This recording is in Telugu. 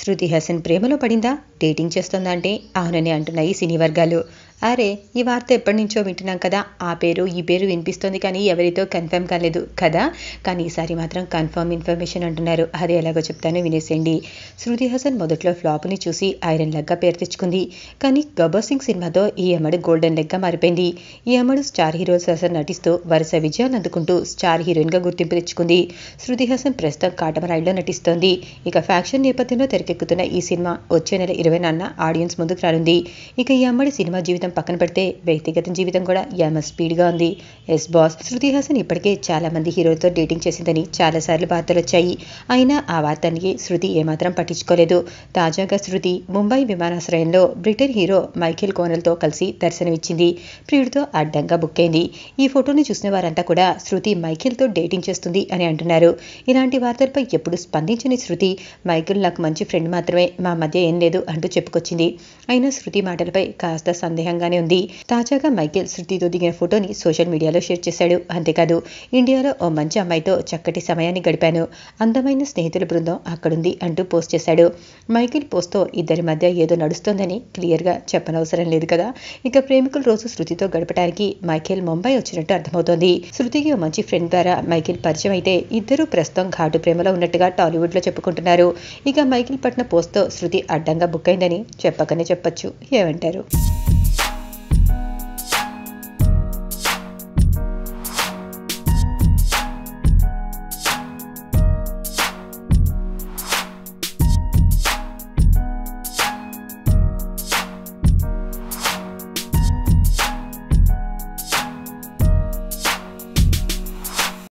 శృతి హాసన్ ప్రేమలో పడిందా? డేటింగ్ చేస్తుందా అంటే అవునని అంటున్నాయి సినీ వర్గాలు. అరే ఈ వార్త ఎప్పటి నుంచో వింటున్నాం కదా. ఆ పేరు ఈ పేరు వినిపిస్తోంది కానీ ఎవరితో కన్ఫర్మ్ కాలేదు కదా. కానీ ఈసారి మాత్రం కన్ఫర్మ్ ఇన్ఫర్మేషన్ అంటున్నారు. అది ఎలాగో చెప్తానో వినేసేయండి. శృతి హాసన్ మొదట్లో ఫ్లాప్ని చూసి ఐరన్ లెగ్గా పేరు తెచ్చుకుంది. కానీ గబ్బర్ సింగ్ సినిమాతో ఈ అమ్మడు గోల్డెన్ లెగ్గా మారిపోయింది. ఈ అమ్మడు స్టార్ హీరో హాసన్ నటిస్తూ వరుస విజయాలు అందుకుంటూ స్టార్ హీరోయిన్గా గుర్తింపు తెచ్చుకుంది. శృతి హాసన్ ప్రస్తుతం కాటమరాయిలో నటిస్తోంది. ఇక ఫ్యాక్షన్ నేపథ్యంలో తెరకెక్కుతున్న ఈ సినిమా వచ్చే నెల ఇరవై నాన్న ఆడియన్స్ ముందుకు రానుంది. ఇక ఈ అమ్మడి సినిమా జీవితం పక్కన పెడితే వ్యక్తిగత జీవితం కూడా యమ స్పీడ్గా ఉంది. ఎస్ బాస్ శృతి హాసన్ ఇప్పటికే చాలా మంది హీరోలతో డేటింగ్ చేసిందని చాలాసార్లు వార్తలు వచ్చాయి. అయినా ఆ వార్తనికి శృతి ఏమాత్రం పట్టించుకోలేదు. తాజాగా శృతి ముంబై విమానాశ్రయంలో బ్రిటన్ హీరో మైఖేల్ కోనల్తో కలిసి దర్శనమిచ్చింది. ప్రియుడితో అడ్డంగా బుక్ అయింది ఈ ఫోటోని చూసిన వారంతా కూడా శృతి మైఖేల్తో డేటింగ్ చేస్తుంది అని అంటున్నారు. ఇలాంటి వార్తలపై ఎప్పుడు స్పందించని శృతి మైఖేల్ నాకు మంచి ఫ్రెండ్ మాత్రమే మా మధ్య ఏం లేదు అంటూ చెప్పుకొచ్చింది. అయినా శృతి మాటలపై కాస్త సందేహంగానే ఉంది. తాజాగా మైకేల్ శృతితో దిగిన ఫోటోని సోషల్ మీడియాలో షేర్ చేశాడు. అంతేకాదు ఇండియాలో ఓ మంచి అమ్మాయితో చక్కటి సమయాన్ని గడిపాను. అందమైన స్నేహితుల బృందం అక్కడుంది అంటూ పోస్ట్ చేశాడు. మైకేల్ పోస్ట్తో ఇద్దరి మధ్య ఏదో నడుస్తోందని క్లియర్గా చెప్పనవసరం లేదు కదా. ఇక ప్రేమికుల రోజు శృతితో గడపడానికి మైకేల్ ముంబై వచ్చినట్టు అర్థమవుతోంది. శృతికి ఓ మంచి ఫ్రెండ్ ద్వారా మైకేల్ పరిచయం అయితే ఇద్దరు ప్రస్తుతం ఘాటు ప్రేమలో ఉన్నట్టుగా టాలీవుడ్లో చెప్పుకుంటున్నారు. ఇక మైకేల్ పట్న పోస్ట్తో శృతి అడ్డంగా బుక్ అయిందని చెప్పకనే చెప్పొచ్చు. ఏమంటారు?